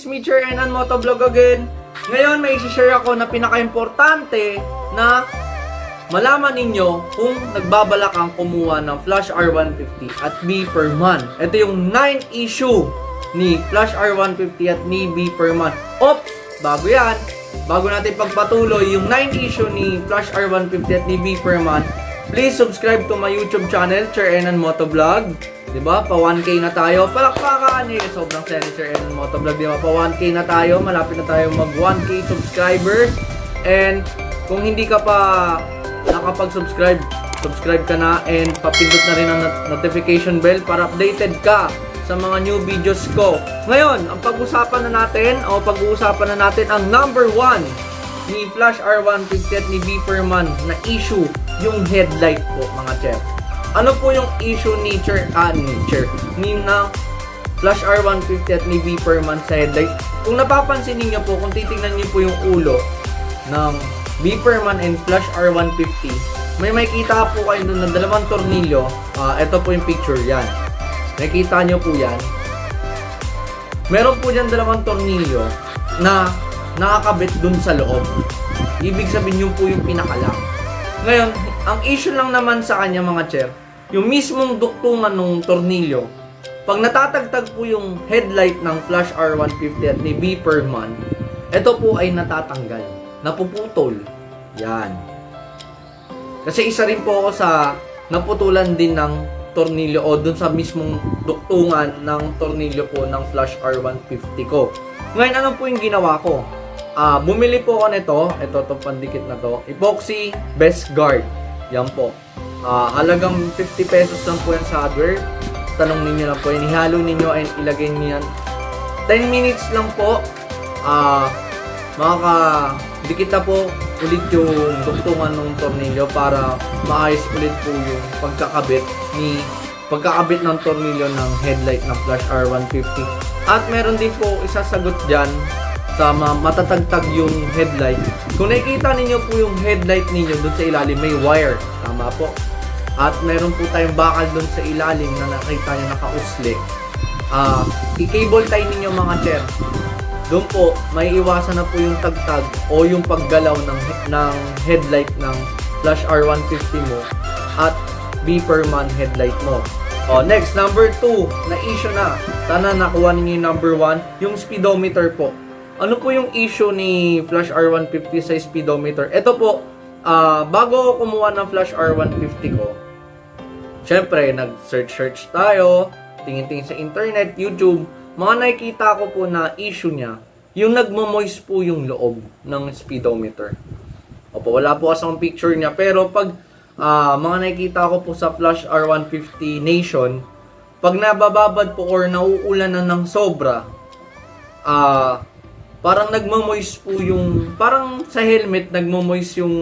is me Chair Enan Motovlog again. Ngayon may isi-share ako na pinaka-importante na malaman ninyo kung nagbabalak ang kumuha ng Flash R150 at B per month. Ito yung 9 issue ni Flash R150 at ni B per month. Oops! Bago yan, bago natin pagpatuloy yung 9 issue ni Flash R150 at ni B per month, please subscribe to my YouTube channel, Chair Enan Motovlog. Diba? Pa 1K na tayo. Palakpakan eh. Sobrang senator and motovlog. Diba? Pa 1K na tayo. Malapit na tayo mag 1K subscribers. And kung hindi ka pa nakapag-subscribe, subscribe ka na and papindot na rin ang notification bell para updated ka sa mga new videos ko. Ngayon, ang pag-usapan na natin o pag-uusapan na natin ang number 1 ni Flash R150 at ni B Perman na issue yung headlight po mga chef. Ano po yung issue ni Chair, ah, ni Chair, ni na Flash R150 at ni V per month headlight? Kung napapansin niyo po, kung titingnan niyo po yung ulo ng V per and Flash R150, may makikita po kayo doon ng dalawang tornilyo. Uh, ito po yung picture, yan. Nakita niyo po yan. Meron po dyan dalawang tornilyo na nakakabit dun sa loob. Ibig sabihin yun po yung pinakalang. Ngayon, ang issue lang naman sa kanya mga chair, yung mismong duktungan ng tornilyo, pag natatagtag po yung headlight ng Flash R150 at ni B ito po ay natatanggal, napuputol. Yan. Kasi isa rin po ako sa naputulan din ng tornilyo o dun sa mismong duktungan ng tornilyo po ng Flash R150 ko. Ngayon, ano po yung ginawa ko? Uh, bumili po ako nito, ito to pandikit na to, epoxy best guard. Yan po. Uh, halagang 50 pesos lang po yan sa hardware. Tanong ninyo lang po yan. Ihalo ninyo and ilagay niyo yan. 10 minutes lang po. Ah, uh, makakadikit na po ulit yung dugtungan ng tornilyo para maayos ulit po yung pagkakabit ni pagkakabit ng tornilyo ng headlight ng Flash R150. At meron din po isasagot dyan sa matatagtag yung headlight. Kung nakikita ninyo po yung headlight ninyo doon sa ilalim, may wire. Tama po. At meron po tayong bakal doon sa ilalim na nakita nyo nakausli. Uh, i-cable tie ninyo mga chair. Doon po, may iwasan na po yung tagtag o yung paggalaw ng, ng headlight ng Flash R150 mo at Beeperman headlight mo. O, next, number 2, na issue na. Sana nakuha ninyo yung number 1, yung speedometer po. Ano po yung issue ni Flash R150 sa speedometer? Ito po, uh, bago kumuha ng Flash R150 ko, syempre, nag-search-search tayo, tingin-tingin sa internet, YouTube, mga nakikita ko po na issue niya, yung nagmo-moist po yung loob ng speedometer. Opo, wala po kasang picture niya, pero pag uh, mga nakikita ko po sa Flash R150 Nation, pag nabababad po or nauulan na ng sobra, ah, uh, parang nagmo-moist po yung, parang sa helmet, nagmo-moist yung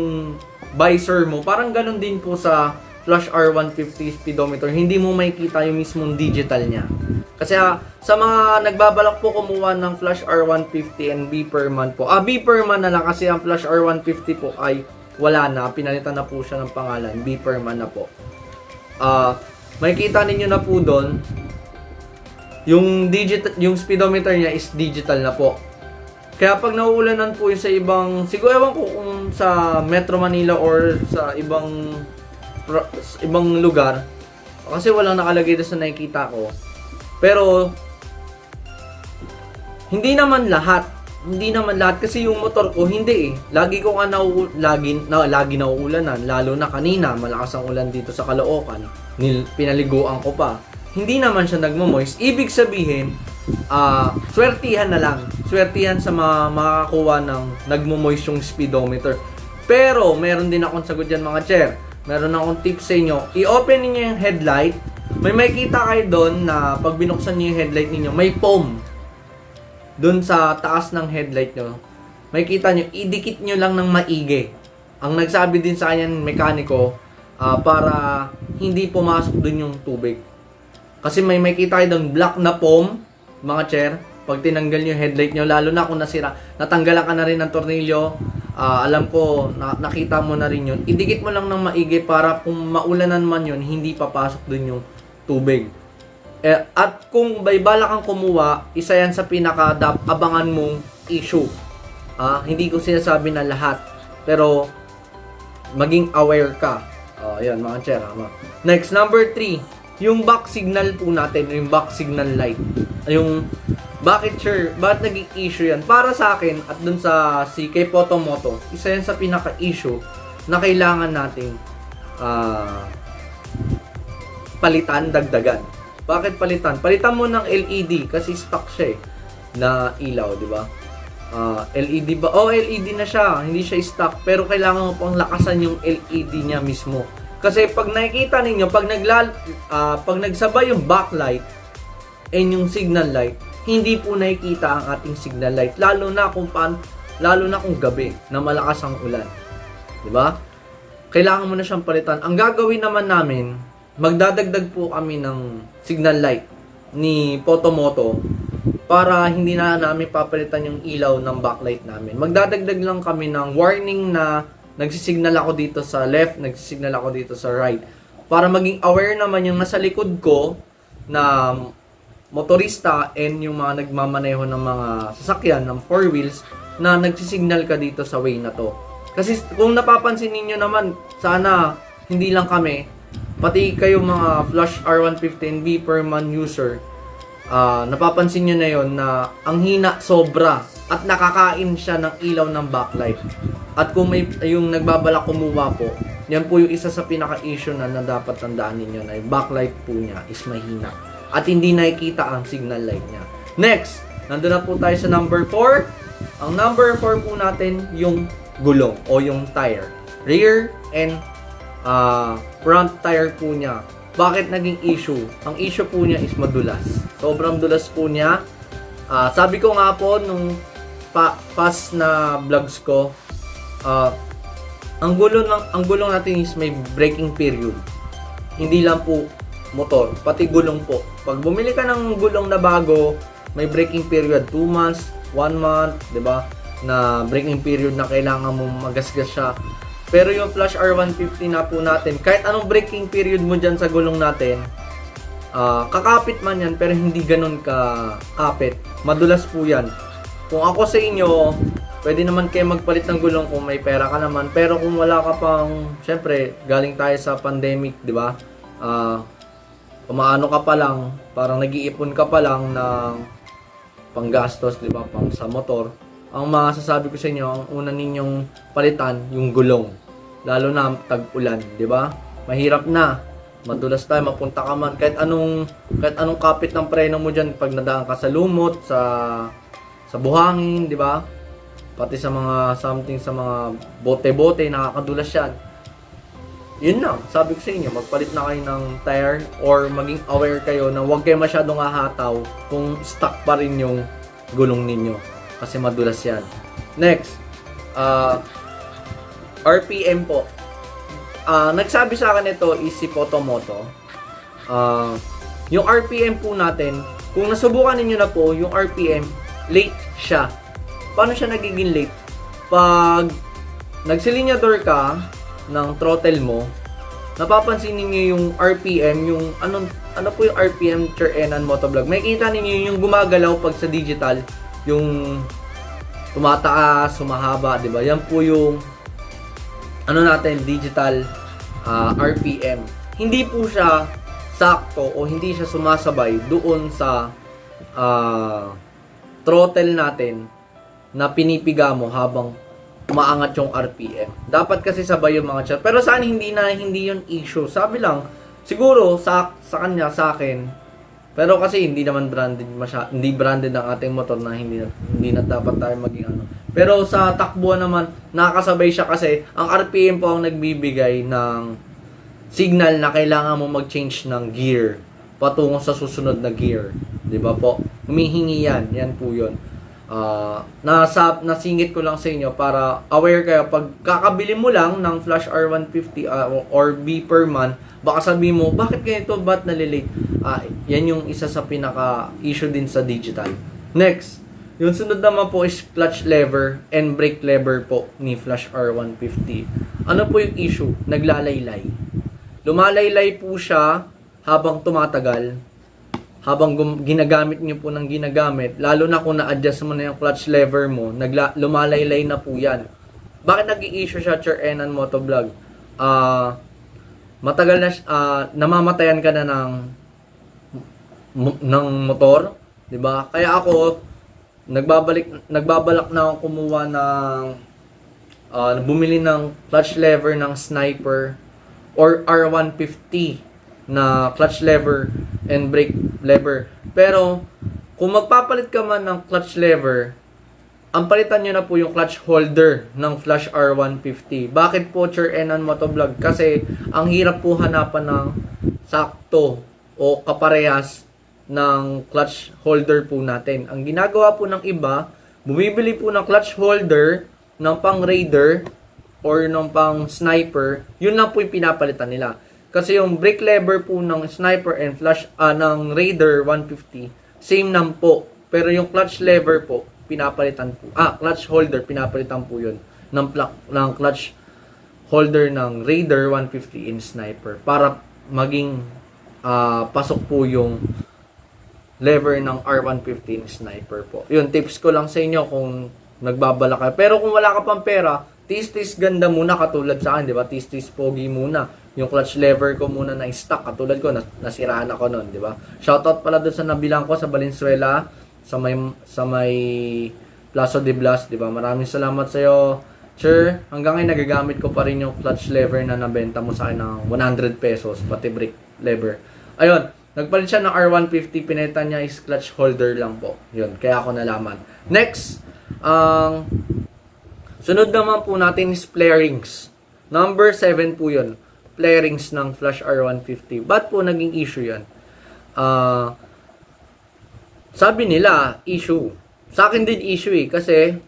visor mo. Parang ganun din po sa Flash R150 speedometer. Hindi mo makikita yung mismong digital niya. Kasi uh, sa mga nagbabalak po kumuha ng Flash R150 and B per month po. Ah, B per month na lang kasi ang Flash R150 po ay wala na. Pinalitan na po siya ng pangalan. B per month na po. Ah, uh, makikita ninyo na po doon yung digital yung speedometer niya is digital na po. Kaya pag nauulanan po yung sa ibang, siguro ewan ko kung sa Metro Manila or sa ibang ibang lugar, kasi walang nakalagay doon sa nakikita ko. Pero, hindi naman lahat. Hindi naman lahat kasi yung motor ko hindi eh. Lagi ko nga na lagi na lagi nauulanan lalo na kanina malakas ang ulan dito sa Caloocan. Nil, pinaliguan ko pa. Hindi naman siya nagmo-moist. Ibig sabihin, uh, swertihan na lang. Swertihan sa mga makakakuha ng nagmo-moist yung speedometer. Pero, meron din akong sagot dyan mga chair. Meron akong tips sa inyo. I-open niyo yung headlight. May makikita kayo doon na pag binuksan niyo yung headlight niyo, may foam. Doon sa taas ng headlight niyo. Makikita niyo, idikit niyo lang ng maigi. Ang nagsabi din sa kanya ng mekaniko, uh, para hindi pumasok doon yung tubig. Kasi may makikita kayo doon black na foam mga chair, pag tinanggal nyo yung headlight nyo, lalo na kung nasira, natanggalan ka na rin ng tornilyo, uh, alam ko, na, nakita mo na rin yun, idikit mo lang ng maigi para kung maulanan man yun, hindi papasok dun yung tubig. Eh, at kung may bala kang kumuha, isa yan sa pinaka dap- abangan mong issue. Ah, hindi ko sinasabi na lahat, pero maging aware ka. Oh, yan mga chera. Next, number 3, yung back signal po natin, yung back signal light. Yung bakit sure, bakit naging issue yan? Para sa akin at dun sa si kay Potomoto, isa yan sa pinaka-issue na kailangan nating ah, palitan, dagdagan. Bakit palitan? Palitan mo ng LED kasi stock siya eh, na ilaw, di ba? Ah, LED ba? Oh, LED na siya. Hindi siya stock. Pero kailangan mo pang lakasan yung LED niya mismo. Kasi pag nakikita ninyo, pag naglal ah, pag nagsabay yung backlight and yung signal light, hindi po nakikita ang ating signal light. Lalo na kung paan, lalo na kung gabi na malakas ang ulan. 'Di ba? Kailangan mo na siyang palitan. Ang gagawin naman namin, magdadagdag po kami ng signal light ni Potomoto para hindi na namin papalitan yung ilaw ng backlight namin. Magdadagdag lang kami ng warning na nagsisignal ako dito sa left, nagsisignal ako dito sa right. Para maging aware naman yung nasa likod ko na motorista and yung mga nagmamaneho ng mga sasakyan ng four wheels na nagsisignal ka dito sa way na to. Kasi kung napapansin ninyo naman, sana hindi lang kami, pati kayo mga Flash R115B per user, ah, napapansin nyo na yon na ang hina sobra at nakakain siya ng ilaw ng backlight. At kung may yung nagbabalak kumuha po, yan po yung isa sa pinaka-issue na, na dapat tandaan ninyo na yung backlight po niya is mahina. At hindi nakikita ang signal light niya. Next, nandun na po tayo sa number 4. Ang number 4 po natin yung gulong o yung tire. Rear and ah, front tire po niya. Bakit naging issue? Ang issue po niya is madulas. Sobrang dulas po niya. Ah, sabi ko nga po nung pa past na vlogs ko, ah, ang gulong ng ang gulong natin is may braking period. Hindi lang po motor, pati gulong po. Pag bumili ka ng gulong na bago, may braking period 2 months, 1 month, 'di ba? Na braking period na kailangan mo magasgas siya. Pero yung Flash R150 na po natin, kahit anong braking period mo dyan sa gulong natin, ah, kakapit man yan, pero hindi ganun ka kapit. Madulas po yan. Kung ako sa inyo, pwede naman kayo magpalit ng gulong kung may pera ka naman. Pero kung wala ka pang, syempre, galing tayo sa pandemic, di ba? Ah, umaano ka pa lang, parang nag-iipon ka pa lang ng panggastos, di ba, pang sa motor. Ang masasabi ko sa inyo, ang una ninyong palitan, yung gulong. Lalo na tag-ulan, di ba? Mahirap na. Madulas tayo, mapunta ka man. Kahit anong, kahit anong kapit ng preno mo dyan, pag nadaan ka sa lumot, sa, sa buhangin, di ba? Pati sa mga something sa mga bote-bote, nakakadulas yan yun na, sabi ko sa inyo, magpalit na kayo ng tire or maging aware kayo na huwag kayo masyadong hahataw kung stuck pa rin yung gulong ninyo. Kasi madulas yan. Next, uh, RPM po. Uh, nagsabi sa akin ito is si Potomoto. Uh, yung RPM po natin, kung nasubukan ninyo na po, yung RPM, late siya. Paano siya nagiging late? Pag nagsilinyador ka, ng throttle mo, napapansin niyo yung RPM, yung anong ano po yung RPM Sir Enan Motovlog. Makikita niyo yung gumagalaw pag sa digital, yung tumataas, sumahaba, 'di ba? Yan po yung ano natin digital uh, RPM. Hindi po siya sakto o hindi siya sumasabay doon sa uh, throttle natin na pinipiga mo habang umaangat yung RPM. Dapat kasi sabay yung mga chat. Pero saan hindi na hindi yun issue. Sabi lang, siguro sa sa kanya sa akin. Pero kasi hindi naman branded masya, hindi branded ang ating motor na hindi hindi na dapat tayo maging ano. Pero sa takbo naman nakakasabay siya kasi ang RPM po ang nagbibigay ng signal na kailangan mo mag-change ng gear patungo sa susunod na gear. 'Di ba po? Humihingi yan. Yan po 'yon uh, nasa, nasingit ko lang sa inyo para aware kayo pag kakabili mo lang ng Flash R150 uh, or B per month baka sabi mo bakit ganito? Ba't nalilate? Uh, yan yung isa sa pinaka issue din sa digital. Next yung sunod naman po is clutch lever and brake lever po ni Flash R150 ano po yung issue? Naglalaylay. Lumalaylay po siya habang tumatagal habang ginagamit nyo po ng ginagamit, lalo na kung na-adjust mo na yung clutch lever mo, nagla- lumalaylay na po yan. Bakit nag-i-issue siya, Sir Enan Motovlog? Ah, matagal na, uh, namamatayan ka na ng ng motor, 'di ba? Kaya ako nagbabalik nagbabalak na akong kumuha ng uh, bumili ng clutch lever ng Sniper or R150 na clutch lever and brake lever. Pero kung magpapalit ka man ng clutch lever, ang palitan nyo na po yung clutch holder ng Flash R150. Bakit po, Sir Enan Motovlog? Kasi ang hirap po hanapan ng sakto o kaparehas ng clutch holder po natin. Ang ginagawa po ng iba, bumibili po ng clutch holder ng pang raider or ng pang sniper, yun lang po yung pinapalitan nila. Kasi yung brake lever po ng sniper and flash uh, ng raider 150, same nam po. Pero yung clutch lever po, pinapalitan po. Ah, clutch holder, pinapalitan po yun ng, ng clutch holder ng Raider 150 in sniper para maging uh, pasok po yung lever ng R115 sniper po. Yun, tips ko lang sa inyo kung nagbabala ka. Pero kung wala ka pang pera, tis-tis ganda muna katulad sa akin, di ba? Tis-tis pogi muna. Yung clutch lever ko muna na stock katulad ko, nas nasiraan ako noon, di ba? Shoutout pala doon sa nabilang ko sa Valenzuela, sa may sa may Plaza de Blas, di ba? Maraming salamat sa iyo. Sir, hanggang ngayon nagagamit ko pa rin yung clutch lever na nabenta mo sa akin ng 100 pesos, pati brake lever. Ayun, Nagpalit siya ng R150, pineta niya is clutch holder lang po. Yun, kaya ako nalaman. Next, ang um, sunod naman po natin is flarings. Number 7 po yun. Flarings ng Flash R150. Ba't po naging issue yan? Uh, sabi nila, issue. Sa akin din issue eh, kasi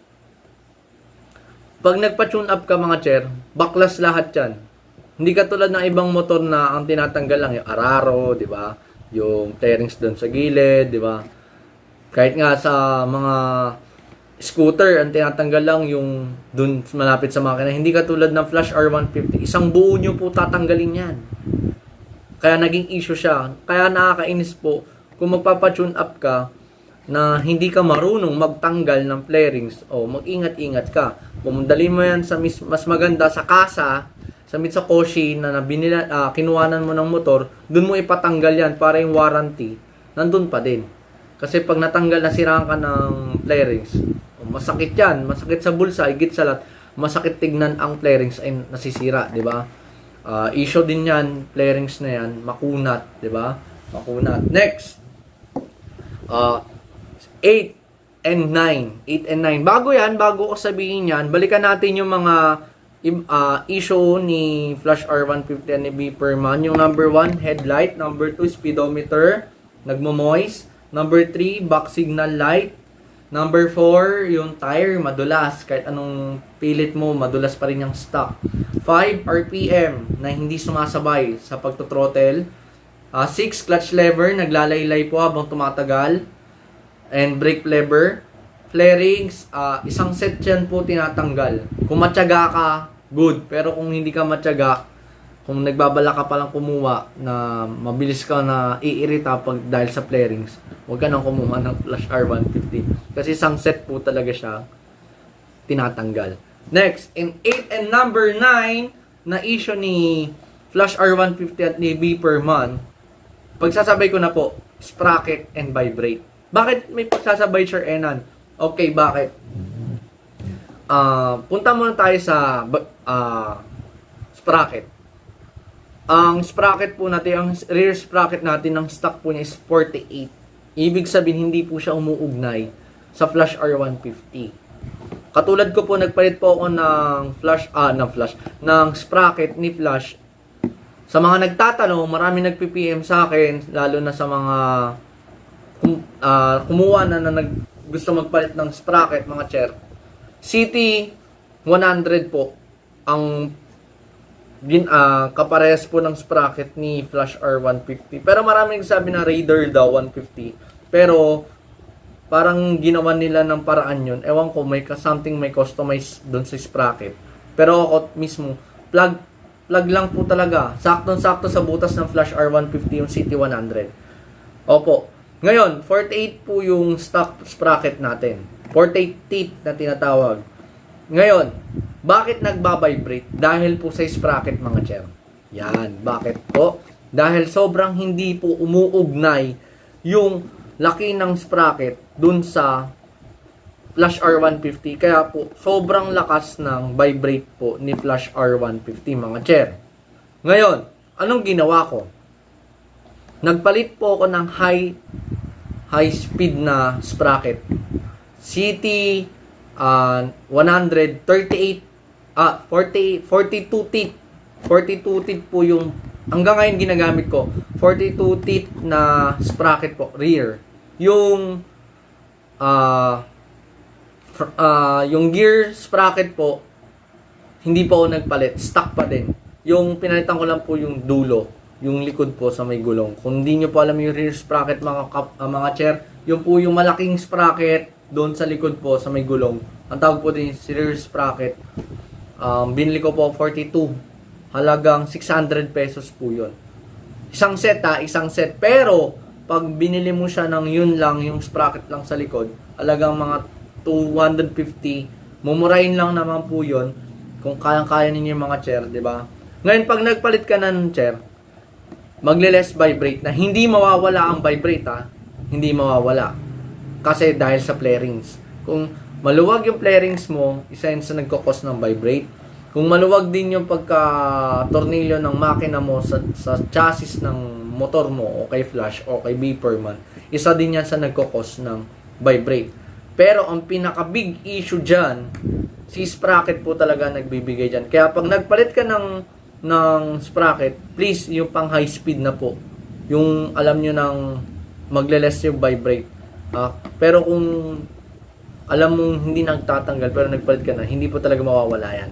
pag nagpa-tune up ka mga chair, baklas lahat yan. Hindi katulad ng ibang motor na ang tinatanggal lang yung Araro, di ba? yung fairings doon sa gilid, di ba? Kahit nga sa mga scooter, ang tinatanggal lang yung doon malapit sa makina. Hindi katulad ng Flash R150. Isang buo nyo po tatanggalin yan. Kaya naging issue siya. Kaya nakakainis po kung magpapatune up ka na hindi ka marunong magtanggal ng flarings o mag-ingat-ingat ka. Dalhin mo yan sa mis- mas maganda sa kasa, sa Mitsukoshi na nabinila, uh, kinuhanan mo ng motor, dun mo ipatanggal yan para yung warranty, nandun pa din. Kasi pag natanggal, nasiraan ka ng flarings, masakit yan, masakit sa bulsa, higit sa lahat, masakit tignan ang flarings ay nasisira, di ba? Uh, issue din yan, flarings na yan, makunat, di ba? Makunat. Next, uh, 8 and 9. 8 and 9. Bago yan, bago ko sabihin yan, balikan natin yung mga uh, issue ni Flash R150 NEB per man. Yung number 1, headlight. Number 2, speedometer. Nagmo-moist. Number 3, back signal light. Number 4, yung tire, madulas. Kahit anong pilit mo, madulas pa rin yung stock. 5, RPM, na hindi sumasabay sa pagtotrottle. Uh, 6, clutch lever, naglalaylay po habang tumatagal. And brake lever flarings, uh, isang set yan po tinatanggal. Kung matyaga ka, good. Pero kung hindi ka matyaga, kung nagbabala ka palang kumuha na mabilis ka na iirita pag dahil sa flarings, huwag ka nang kumuha ng Flash R150. Kasi isang set po talaga siya tinatanggal. Next, in 8 and number 9 na issue ni Flash R150 at ni B per month, pagsasabay ko na po, sprocket and vibrate. Bakit may pagsasabay, Sir Enan? Okay, bakit? Uh, punta muna tayo sa uh, sprocket. Ang sprocket po natin, ang rear sprocket natin, ng stock po niya is 48. Ibig sabihin, hindi po siya umuugnay sa Flash R150. Katulad ko po, nagpalit po ako ng Flash, ah, ng Flash, ng sprocket ni Flash. Sa mga nagtatanong, marami nagpi-PM sa akin, lalo na sa mga kum, uh, kumuha na na nag gusto magpalit ng sprocket, mga chair, City 100 po ang gin, uh, kaparehas po ng sprocket ni Flash R150. Pero maraming sabi na Raider daw 150. Pero parang ginawa nila ng paraan yun. Ewan ko, may something may customize doon sa sprocket. Pero ako mismo, plug plug lang po talaga. Saktong-sakto sa butas ng Flash R150 yung City 100. Opo, Ngayon, 48 po yung stock sprocket natin. 48 teeth na tinatawag. Ngayon, bakit nagbabibrate? Dahil po sa sprocket mga chair. Yan, bakit po? Dahil sobrang hindi po umuugnay yung laki ng sprocket dun sa Flash R150. Kaya po, sobrang lakas ng vibrate po ni Flash R150 mga chair. Ngayon, anong ginawa ko? Nagpalit po ako ng high high speed na sprocket. CT uh, 138 ah 40 42 teeth. 42 teeth po yung hanggang ngayon ginagamit ko 42 teeth na sprocket po rear. Yung uh, uh, yung gear sprocket po hindi pa ako nagpalit stuck pa din. Yung pinalitan ko lang po yung dulo yung likod po sa may gulong. Kung hindi nyo po alam yung rear sprocket mga, uh, mga chair yung po yung malaking sprocket doon sa likod po sa may gulong ang tawag po din si rear sprocket um, binili ko po 42 halagang 600 pesos po yun. Isang set ha, isang set. Pero, pag binili mo siya ng yun lang, yung sprocket lang sa likod, halagang mga 250, mumurahin lang naman po yun kung kayang-kaya ninyo yung mga chair, di ba? Ngayon, pag nagpalit ka ng chair, magle-less vibrate na hindi mawawala ang vibrate ha, hindi mawawala. Kasi dahil sa flarings. Kung maluwag yung flarings mo, isa yun sa nagkakos ng vibrate kung maluwag din yung pagka-tornilyo ng makina mo sa, sa chassis ng motor mo o kay flash o kay beeper man, isa din yan sa nagkakos ng vibrate. Pero ang pinaka-big issue dyan, si sprocket po talaga nagbibigay dyan. Kaya pag nagpalit ka ng, ng sprocket, please yung pang high speed na po. Yung alam nyo ng magle-less yung vibrate. Uh, pero kung alam mong hindi nagtatanggal pero nagpalit ka na, hindi po talaga mawawala yan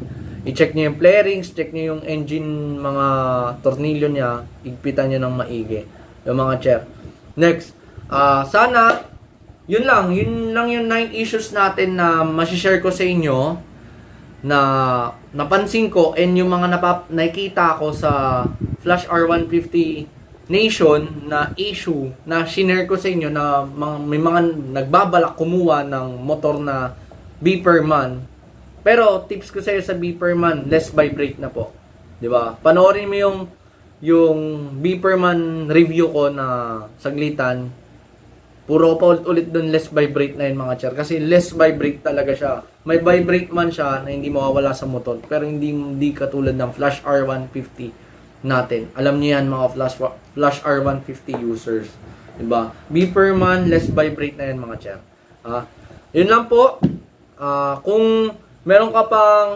i-check niyo yung flarings, check niyo yung engine mga tornilyo niya, igpitan niyo ng maigi. Yung mga chair. Next, uh, sana yun lang, yun lang yung 9 issues natin na ma-share ko sa inyo na napansin ko and yung mga napap nakita ko sa Flash R150 Nation na issue na shinare ko sa inyo na mga, may mga nagbabalak kumuha ng motor na beeper man pero tips ko sa iyo sa Beeperman, less vibrate na po. 'Di ba? Panoorin mo yung yung Beeperman review ko na saglitan. Puro pa ulit doon less vibrate na yun mga chair. Kasi less vibrate talaga siya. May vibrate man siya na hindi mawawala sa motor. Pero hindi, hindi katulad ng Flash R150 natin. Alam niyo yan mga Flash, Flash R150 users. Diba? Beeperman, less vibrate na yan mga chair. Ah, yun lang po. Ah, kung meron ka pang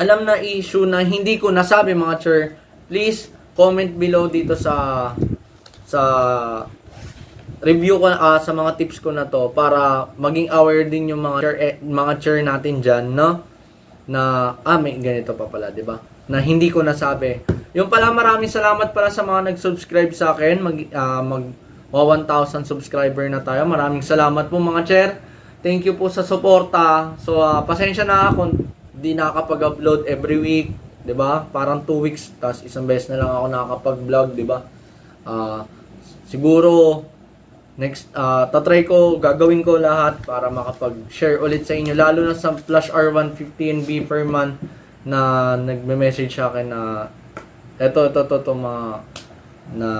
alam na issue na hindi ko nasabi mga sir, please comment below dito sa sa review ko uh, sa mga tips ko na to para maging aware din yung mga chair, eh, mga chair natin diyan, no? Na ah may ganito pa pala, 'di ba? Na hindi ko nasabi. Yung pala maraming salamat pala sa mga nag-subscribe sa akin, mag uh, mag 1,000 subscriber na tayo. Maraming salamat po mga chair. Thank you po sa suporta. So, uh, pasensya na kung di nakakapag-upload every week, ba? Parang 2 weeks tas isang beses na lang ako nakakapag-vlog, ba? Uh, siguro next uh, tatry ko, gagawin ko lahat para makapag-share ulit sa inyo lalo na sa Flash R150 and B Ferman na nagme-message sa akin na eto eto to, to, mga na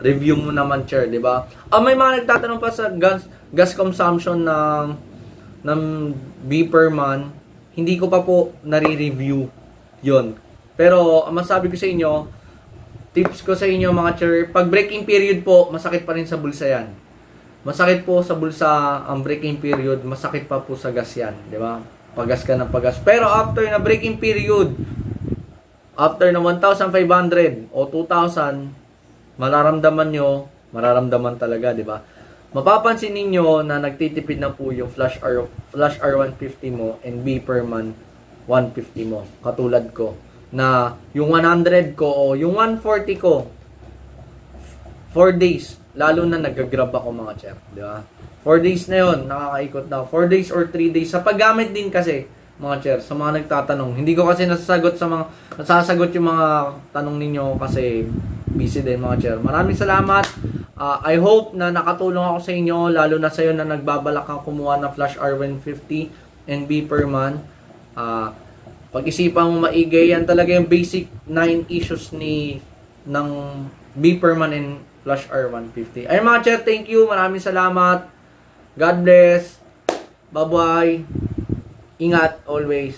review mo naman chair, 'di ba? Ah, may mga nagtatanong pa sa gas gas consumption ng ng beeper man. Hindi ko pa po nare-review 'yon. Pero ang masabi ko sa inyo, tips ko sa inyo mga chair, pag breaking period po, masakit pa rin sa bulsa 'yan. Masakit po sa bulsa ang breaking period, masakit pa po sa gas 'yan, 'di ba? Pagas ka ng pagas. Pero after na breaking period, after na 1,500 o 2,000, mararamdaman nyo, mararamdaman talaga, di ba? Mapapansin ninyo na nagtitipid na po yung Flash R Flash R150 mo and Beeperman 150 mo. Katulad ko na yung 100 ko o yung 140 ko 4 days lalo na nagagrab ako mga chair, di ba? 4 days na yon nakakaikot na 4 days or 3 days sa paggamit din kasi mga chair sa mga nagtatanong. Hindi ko kasi nasasagot sa mga nasasagot yung mga tanong ninyo kasi busy din mga chair. Maraming salamat. Ah, I hope na nakatulong ako sa inyo, lalo na sa iyo na nagbabalak kang kumuha ng Flash R150 and Beeperman. Ah, pag-isipan mo maigi, yan talaga yung basic 9 issues ni ng Beeperman and Flash R150. Ayun mga chat, thank you. Maraming salamat. God bless. Bye-bye. Ingat always.